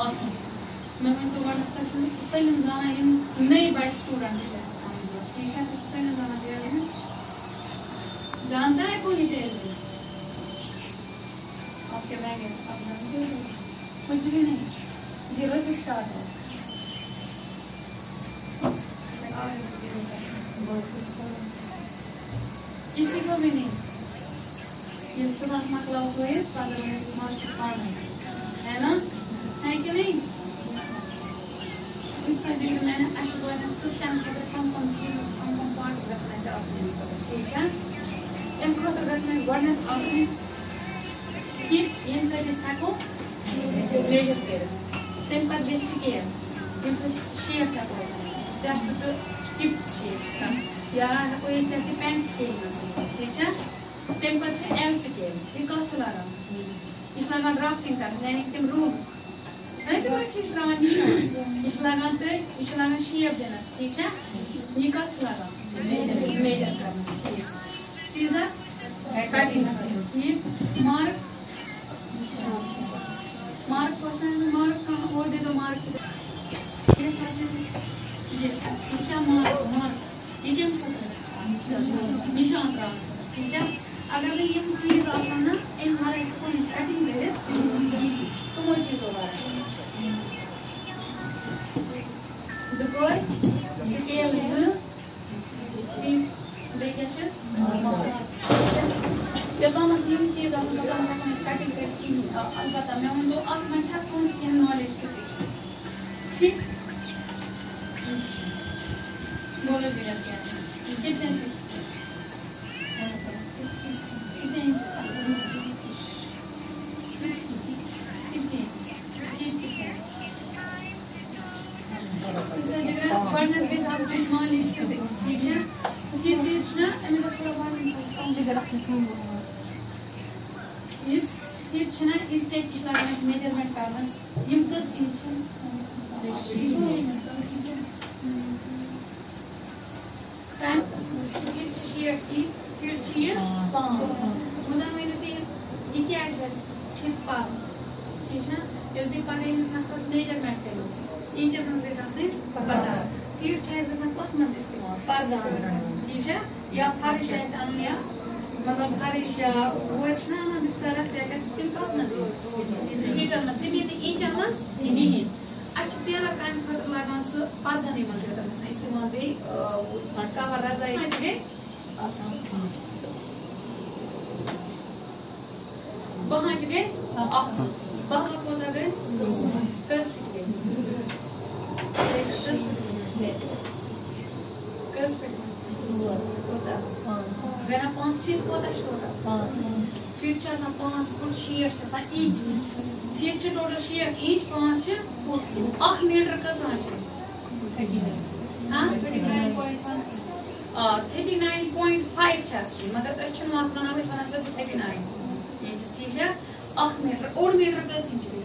آسان میں ؤنۍتو گۄڈنٮ۪تھ تۄہہِ چھُو سٲلِم زانان یِم نٔے بَچہِ سٹوٗڈنٛٹ چھِ اَسہِ آمٕتۍ ٹھیٖک ہے تُہۍ چھِو سٲلِم زانان جانتا ہے کوئی ڈیٹیل آپ کے بیگ آپ جانتے ہو کچھ بھی نہیں زیرو سے اسٹارٹ ہے کسی کو بھی نہیں یہ صبح مکلا ہوئے پندرہ منٹ ماسٹر پڑھنا ہے کہ نہیں اس میں خٲطرٕ چیٖز گژھن اَسہِ آسٕنۍ ٹھیٖک اَمہِ خٲطرٕ گژھن اَسہِ آسٕنۍ کہِ ییٚمہِ سۭتۍ أسۍ ہٮ۪کو میجر کٔرِتھ تَمہِ پَتہٕ گژھِ ییٚمہِ سۭتۍ شیپ ہٮ۪کو تہٕ شیپ یا ہٮ۪کو أسۍ یَتھ یہِ پینٹ سکیل منٛز ٹھیٖک چھا تَمہِ پَتہٕ چھِ ایل یہِ کَتھ چھُ یہِ چھُ یعنی کہِ تِم روٗم أسۍ ما چھِ تراوان نِشان یہِ چھُ لگان تٔتھۍ یہِ چھُ لگان شیپ دِنس ٹھیٖک چھا یہِ کَتھ چھُ لگان میجر کرنس ٹھیٖک سیٖزر کٹنگ ٹھیٖک مارک مارک ہے مارک کہاں وہ دے دو مارک یہ یہ چھا مارک مارک یہ کم نشان تراوان ٹھیک اگر نہٕ یِم چیٖز آسان نا اَمہِ وَرٲے ہٮ۪کو نہٕ أسۍ کَٹِنٛگ کٔرِتھ کِہیٖنۍ تِمو چیٖزو وَرٲے دُپٲرۍ سکیل زٕ ٹھیٖک بیٚیہِ کیٛاہ چھِ یوٚتامَتھ یِم چیٖز آسان توٚتام ہٮ۪کو نہٕ أسۍ کَٹِنٛگ کٔرِتھ کِہیٖنۍ آ البتہ مےٚ ؤنۍتو اَتھ منٛز چھا کٲنٛسہِ کینٛہہ نالیج فِزِکس ٹھیٖک بولو جی کیا ہے کتنے انچ کتنے انچ سکسٹی گۄڈنٮ۪تھ گژھِ آسٕنۍ نالیج فِزِکس ٹھیٖک چھا فِزِکس چھُنا أمِس گژھِ تھوڑا واریاہ یُس فِٹ چھُنا یُس ٹیپ چھِ لگان اَسہِ میجرمٮ۪نٹ کرنس یِم کٔژ اِنچ چھِ فِٹ چھِ شیٹھ اِنچ فِٹ چھِ یہِ پانٛژھ وۄنۍ زن ؤنِو تُہۍ یہِ کیٛازِ گژھِ فِٹ پَرُن ٹھیٖک چھا ییٚلہِ تُہۍ پگاہ أمِس نفرس میجرمٮ۪نٹ کٔرِو اِنچن منٛز گژھِ آسٕنۍ پتہ فِٹ چھِ اَسہِ گژھان کتھ منٛز استعمال پردان ٹھیٖک مطلب چھِنا اَنان بِسترس یا کیٛاہ تِم کتھ منٛز فیٖٹن منٛز تِم ییٚتہِ اِنچن منٛز کِہیٖنۍ اَسہِ چھُ ٹیلر کامہِ خٲطرٕ لگان پردنٕے منٛز یوتن گژھان استعمال بیٚیہِ کور رضٲیی گٔے بہانچ گٔے اکھ بہہ کوتاہ گٔے کٔژ فِٹ گٔے کوتاہ گٔے پانٛژھ فِٹ کوتاہ چھُ ٹوٹل فِٹ چھُ آسان پانٛژھ فُٹ شیٹھ چھِ آسان اِنچ فِٹ چھُ ٹوٹل شیٹھ اِنچ پانٛژھ چھِ اکھ میٖٹر کۭژاہ چھِ آ تھٔٹی ناین پویِنٹ فایو چھِ اَصلی مگر أسۍ چھِنہٕ اَتھ وَنان أسۍ وَنان صرف تھٔٹی ناین اِنچ ٹھیٖک چھا اکھ میٖٹر اوٚڑ میٖٹر کٔژ اِنچ گٔے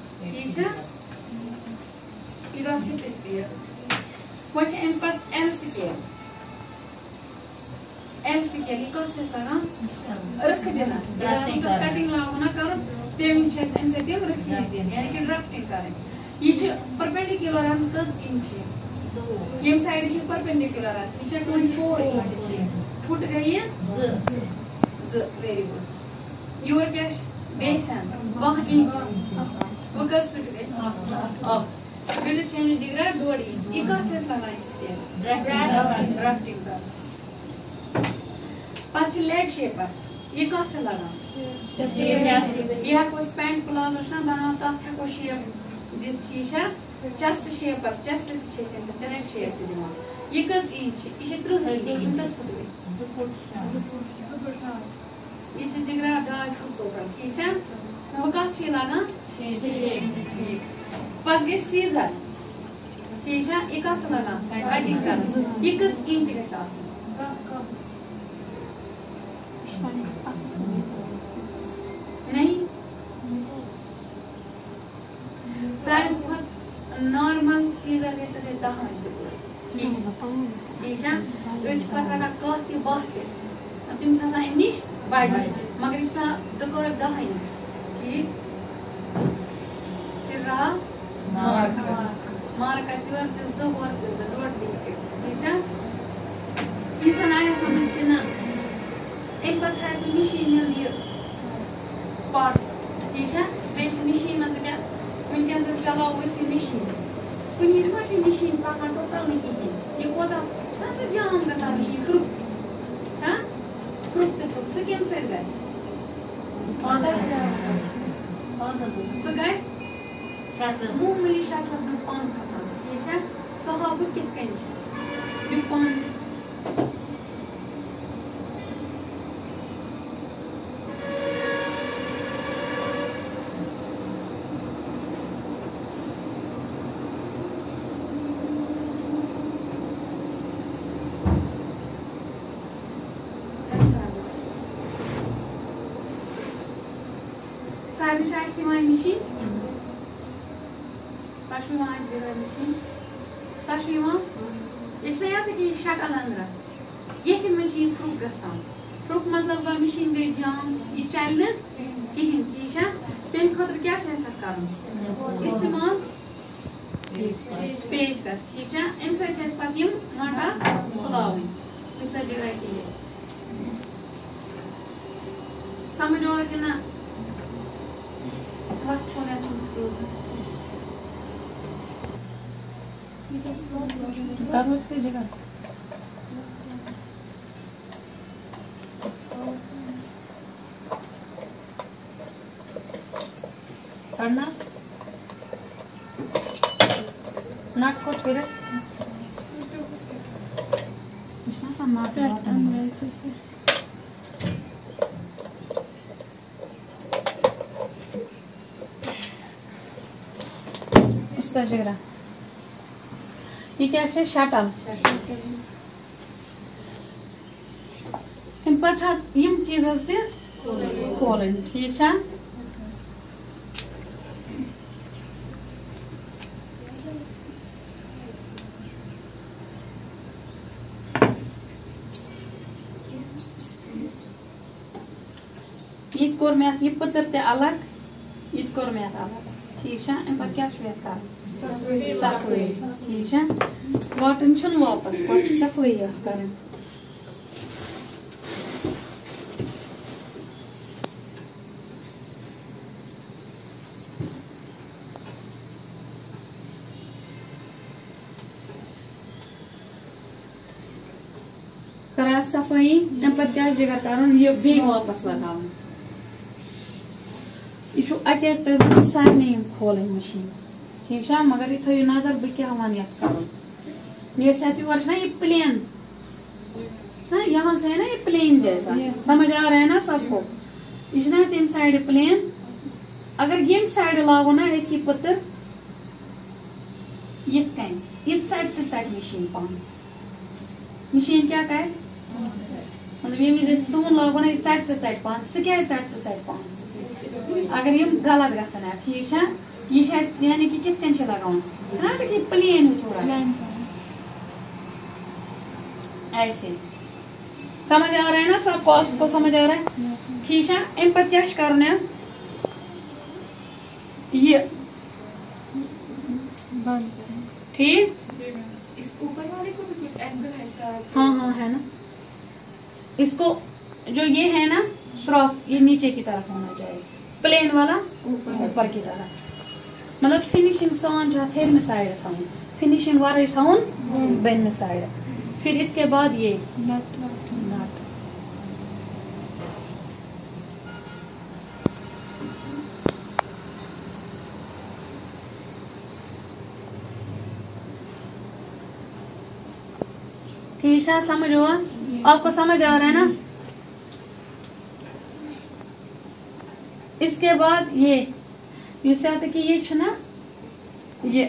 شیشہ illustrated here. Watch and put L scale. L scale equal to sana. رکھ دینا یعنی کس کٹنگ لاگو نہ کرو تم چھ اس امس تم رکھ دین یعنی کہ ڈرافٹنگ کریں یہ چھ پرپینڈیکولر ہم کس انچ ہے یم سائیڈ چھ پرپینڈیکولر ہے یہ چھ 24 انچ چھ فٹ گئی ز ز ویری گڈ یور کیش بیسن 1 انچ وۄنۍ کٔژ فِٹ گٔے اکھ بِلہِ چینج ڈِگرا ڈۄڈ لگان یہِ سِکیل پینٹ پلازو چھُنا بناوان شیپ شیپ یہِ کٔژ اِنچ چھِ یہِ چھِ تٕرٛہ اِنچ یِم کٔژ فُٹ گٔے یہ جگرا ڈائی فٹ ٹوٹل ٹھیک وہ کت لگان پہ گئی سیزر ٹھیک ہے یہ کت لگان کٹنگ کر یہ کت انچ نہیں سارے کھت نارمل سیزر گژھِ تۄہہِ دہ انچ ٹھیک ہے أسۍ چھِ پتہٕ رٹان کَتھ تہِ باہ تہِ تِم چھِ آسان اَمہِ نِش بَجہِ مگر یہِ چھِ آسان دُکار دہ انچ ٹھیک پھر رہا مارک آسہِ یورٕ تہِ زٕ ہورٕ تہِ زٕ ڈۄڈ تہِ ہیٚکہِ ٲسِتھ ٹھیک چھا ییٖژاہ آیا سمجھ کہِ نہ اَمہِ پتہٕ چھُ اَسہِ مِشیٖن ہُنٛد یہِ پارٹس ٹھیک چھا بیٚیہِ چھِ مِشیٖن منٛز کیٛاہ وٕنکٮ۪ن زن چلاوو أسۍ یہِ مِشیٖن. کُنہِ وِزِ ما چھِ مِشیٖن پکان ٹوٹل نہٕ کِہیٖنۍ یہِ کوتاہ چھُنہ سُہ جام گژھان مِشیٖن. پھرُک چھا پھرُک تہٕ پھرُک سُہ کَمہِ سۭتۍ گژھِ سُہ گژھِ معموٗلی شکلس منٛز پن کھسان ٹھیک چھا سُہ ہاو بہٕ کِتھ کٔنۍ چھِ یہِ پن سارنٕے چھُ اَتہِ یِوان مِشیٖن تۄہہِ چھُو یِوان اَتہِ جِگرا مِشیٖن تۄہہِ چھُو یِوان یہِ چھِنا یَتھ یہِ شکل أنٛدرٕ ییٚتھۍ منٛز چھِ یہِ پھرُک گژھان پھرُک مطلب گوٚو مِشیٖن گٔے جام یہِ چلہِ نہٕ کِہیٖنۍ ٹھیٖک چھا تَمہِ خٲطرٕ کیٛاہ چھُ اَسہِ اَتھ کَرُن اِستعمال কি কি আসে শাটাল ام پہ یم چیز تہ کھولن ٹھیک چھا یہ کور میں یہ پتر تلگ یہ کور میں الگ ٹھیک چھا ام پہ کیا چھو صفٲیی ٹھیٖک چھا واٹن چھُنہٕ واپس گۄڈٕ چھِ صفٲیی اَتھ کَرٕنۍ کَران اَتھ صفٲیی اَمہِ پَتہٕ کیٛاہ چھُ جگہ کَرُن یہِ بیٚیہِ واپس لگاوُن یہِ چھُ اَکے تہٕ سارنٕے یِم کھولٕنۍ مِشیٖن ٹھیٖک مگر یہِ تھٲیِو نظر بہٕ یَتھ کَرُن؟ یہ ساتھ یور چھُنا یہِ پلین چھُنا یہاں سے ہے نا یہ پلین جیسا۔ سمجھ آ رہا ہے نا سب کو؟ یہ چھُنا تمہِ سایڈٕ پلین اگر ییٚمہِ سایڈٕ لاگو نا أسۍ یہِ پٔتٕر یِتھ کٔنۍ۔ یہِ ژَٹہِ تہِ ژَٹہِ مِشیٖن پانہٕ مِشیٖن کیٛاہ کَرِ مطلب ییٚمہِ وِزِ أسۍ سون لاگو نا یہِ ژَٹہِ تہِ ژَٹہِ پانہٕ سُہ کیٛازِ ژَٹہِ تہِ ژَٹہِ پانہٕ اگر یِم غلط گژھن اَتھ ٹھیٖک چھا؟ یہِ اَسہِ یعنی کہِ کٔنۍ چھِ لگاوُن چھُنا تہٕ یہِ پلین ہیوٗ تھوڑا۔ ایسے۔ سمجھ آ رہا ہے نا سب کو آپ کو سمجھ آ رہا ہے؟ ٹھیک ہے ام پتہ کیا کرنا ہے یہ۔ ٹھیک۔ اس اوپر والے کو بھی کچھ اینگل ہے شاید۔ ہاں ہاں ہے نا۔ اس کو جو یہ ہے نا سراخ یہ نیچے کی طرف ہونا چاہیے۔ پلین والا اوپر کی طرف۔ مطلب فنشنگ سان جو ہیرمہِ سایڈٕ تھاوُن فنشنگ ورٲے تھاوُن بٔنمہِ سایڈٕ پھر اس کے بعد یہ۔ نٹ ٹھیک ہے سمجھ ہوا؟ آپ کو سمجھ آ رہا ہے نا؟ اس کے بعد یہ۔ کہ یہ چھنا یہ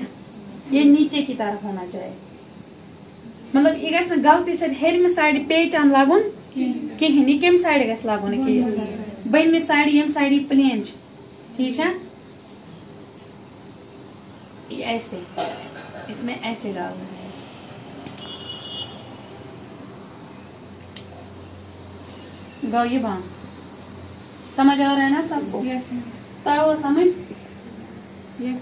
یہ نیچے کی طرف ہونا چاہیے۔ مطلب یہ گھس غلطی سے ہیرمہ سائڈ پیچان لگن کہین یہ کم سائڈ گھس لگن بنمہ سائڈ یم سائڈ یہ پلین ٹھیک ہے؟ یہ ایسے اس میں ایسے ڈالنا ہے گو یہ بان۔ سمجھ آ رہا ہے نا سب کو؟ وہ سمجھ Yes.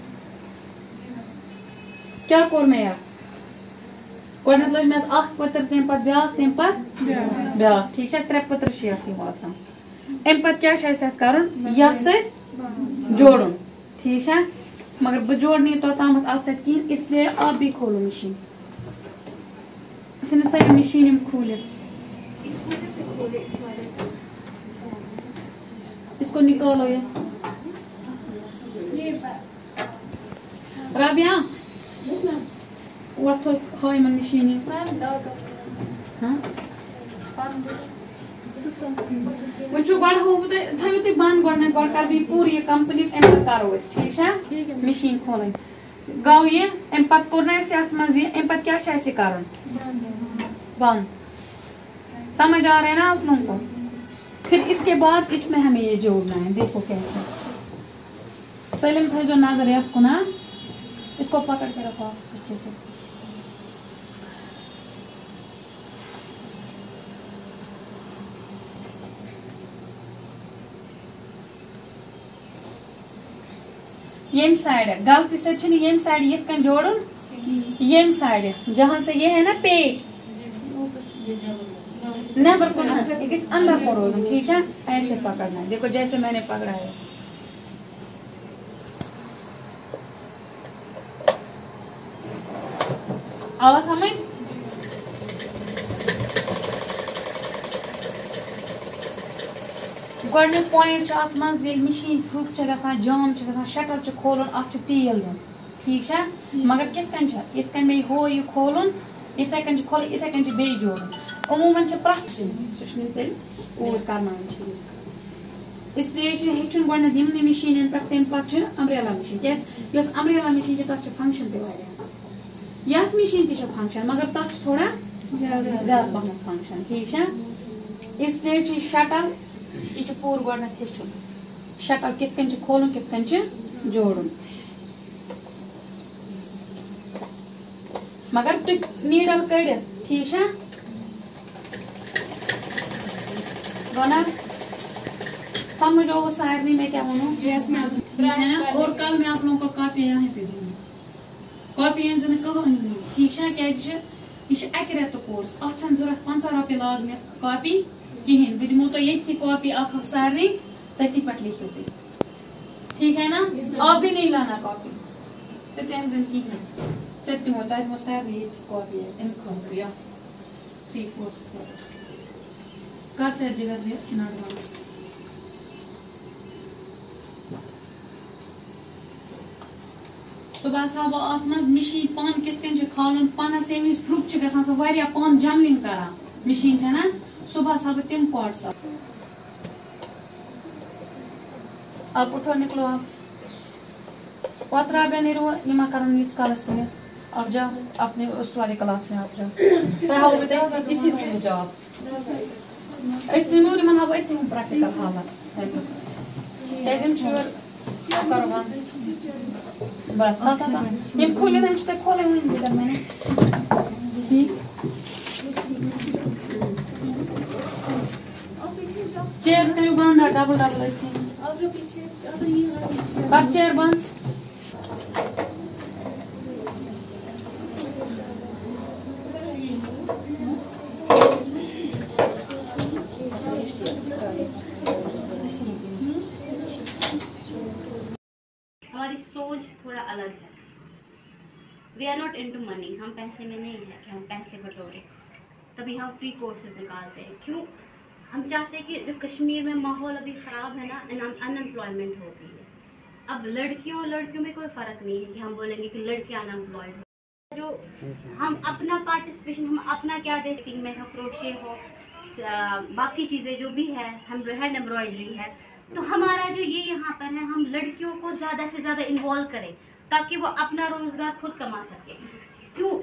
کیا کور میں یا گۄڈنیٚتھ لٲج مےٚ اکھ پٔتٕر تمہِ پتہٕ بیٛاکھ تمہِ پتہٕ. بیٛاکھ ٹھیٖک چھا ترٛےٚ پٔتٕر چھِ یتھ یِم آسان اَمہِ پتہٕ کیٛاہ چھُ اَسہِ اَتھ کَرُن یتھ سۭتۍ جوڑُن ٹھیٖک چھا مگر بہٕ جوڑٕ نہٕ یہِ توٚتامَتھ اَتھ سۭتۍ کِہیٖنۍ اِسلیے آپ بھی کھولو مشیٖن أسۍ سٲری مشیٖن یِم کھوٗلِتھ اس کو نکالو یہ یِمن مشیٖن میم ڈاک ہاں وٕچھو گۄڈٕ ہاوو بہٕ تۄہہِ تھٲیِو تُہۍ بنٛد گۄڈنٮ۪تھ گۄڈٕ کَرٕ بہٕ یہِ پوٗرٕ یہِ کَمپٕلیٖٹ پَتہٕ کَرو أسۍ ٹھیٖک ہے مشیٖن کھولٕنۍ گوٚو یہِ اَمہِ پَتہٕ کوٚر نہٕ اَسہِ یَتھ منٛز یہِ اَمہِ پَتہٕ کیٛاہ چھُ یہِ کَرُن بند سمجھ آ رہا ہے نا آپ لوگوں کو پھر اس کے بعد اس میں ہمیں یہ جوڑنا ہے دیکھو کیسے سلم تھا جو نظر یت کنا اس کو پکڑ کے رکھو اچھے سے۔ یم سائڈ غلطی سے چھن یم سائڈ یت کن جوڑن یم سائڈ جہاں سے یہ ہے نا پیچ۔ نیبر کو اس اندر کو روزن ٹھیک ہے؟ ایسے پکڑنا ہے۔ دیکھو جیسے میں نے پکڑا ہے۔ آواز سمجھ گۄڈنیُک پویِنٹ چھُ اَتھ منٛز ییٚلہِ مِشیٖن پھٕک چھِ گژھان جام چھِ گژھان شٹر چھُ کھولُن اَتھ چھُ تیٖل دیُن ٹھیٖک چھا مگر کِتھ کٔنۍ چھُ یِتھ کٔنۍ مےٚ ہو یہِ کھولُن یِتھَے کٔنۍ چھُ کھولُن یِتھَے کٔنۍ چھُ بیٚیہِ جوڑُن عموٗماً چھِ پرٛٮ۪تھ سُہ چھُ نہٕ تیٚلہِ اوٗرۍ کرناوُن ٹھیٖک اسلیے چھُ ہیٚچھُن گۄڈنٮ۪تھ یِمنٕے مِشیٖنَن پٮ۪ٹھ تَمہِ پَتہٕ چھُ امبریلا مِشیٖن کیٛازِ یۄس امبریلا مِشیٖن چھِ تَتھ چھُ فنٛگشن تہِ واریاہ یَتھ مِشیٖن تہِ چھِ فنٛگشن مگر تَتھ چھُ تھوڑا زیادٕ پَہمَتھ فنٛگشن ٹھیٖک چھا اسلیے چھُ یہِ شٹل یہ چھُ پوٗرٕ گۄڈنٮ۪تھ ہیٚچھُن شٹل کِتھ کٔنۍ چھُ کھولُن کِتھ کٔنۍ چھُ جوڑُن مگر تُہۍ نیٖڈل کٔڑِتھ ٹھیٖک چھا نا سمجھ آو سارنٕے مےٚ کیٛاہ ووٚنوٕ اور کل میں آپ لوگوں کو کاپی یہاں گی کاپی أنۍ زِ نہٕ کٕہٕنۍ ٹھیٖک چھا کیٛازِ چھِ یہِ چھُ اَکہِ رٮ۪تُک کورس اَتھ چھَنہٕ ضوٚرَتھ پنٛژاہ رۄپیہِ لاگنہِ کاپی کِہیٖنۍ بہٕ دِمو تۄہہِ ییٚتھی کاپی اکھ اکھ سارنٕے تٔتھی پٮ۪ٹھ لیکھِو تُہۍ ٹھیٖک ہے نا آپ بھی نہیں لانا کاپی سُہ تہِ أنۍ زِ کِہیٖنۍ سُہ تہِ دِمو تۄہہِ دِمو سارنٕے ییٚتھی کاپی اَمہِ خٲطرٕ یَتھ فرٛی کورس خٲطرٕ کر سر جگہ نظر صبح صاحب اتھ منٛز مِشیٖن کٔنۍ چھُ کھالُن ییٚمہِ وِزِ پھرُک چھِ گژھان سۄ واریاہ پن جملنگ کران مِشیٖن چھےٚ نا صاحب تِم پارٹس آپ اٹھو نکلو آپ. وترا بے نیرو یما کرن ییتس کالس میں. آپ جاؤ اپنے اس والے کلاس میں آپ جاؤ. اسی روٗمہِ جاب أسۍ نِمو یِمن ہاوو أتھی ہُم پریکٹِکل حالس کیٛازِ یِم چھِ یورٕ کرو بنٛد بس ہاں ہاں یِم کھوٗلِتھ یِم چھِ تۄہہِ کھولٕنۍ وٕنۍ تہِ میں ٹھیٖک اور پیچھے جاؤ چیر کٔرِو بنٛد ڈبل ڈبل أتھی اور جو پیچھے اگر ان ٹو منی ہم پیسے میں نہیں ہیں کہ ہم پیسے بٹورے۔ تبھی ہم فری کورسز نکالتے ہیں۔ کیوں؟ ہم چاہتے ہیں کہ جو کشمیر میں ماحول ابھی خراب ہے نا ان امپلائمنٹ ہوتی ہے۔ اب لڑکیوں اور لڑکیوں میں کوئی فرق نہیں ہے کہ ہم بولیں گے کہ لڑکے ان امپلائڈ ہو جو ہم اپنا پارٹیسپیشن ہم اپنا کیا دیں اسٹنگ میں ہو کروشے ہو باقی چیزیں جو بھی ہے ہم ہینڈ امبرائڈری ہے۔ تو ہمارا جو یہ یہاں پر ہے، ہم لڑکیوں کو زیادہ سے زیادہ انوالو کریں۔ تاکہ وہ اپنا روزگار خود کما سکے۔ کیوں؟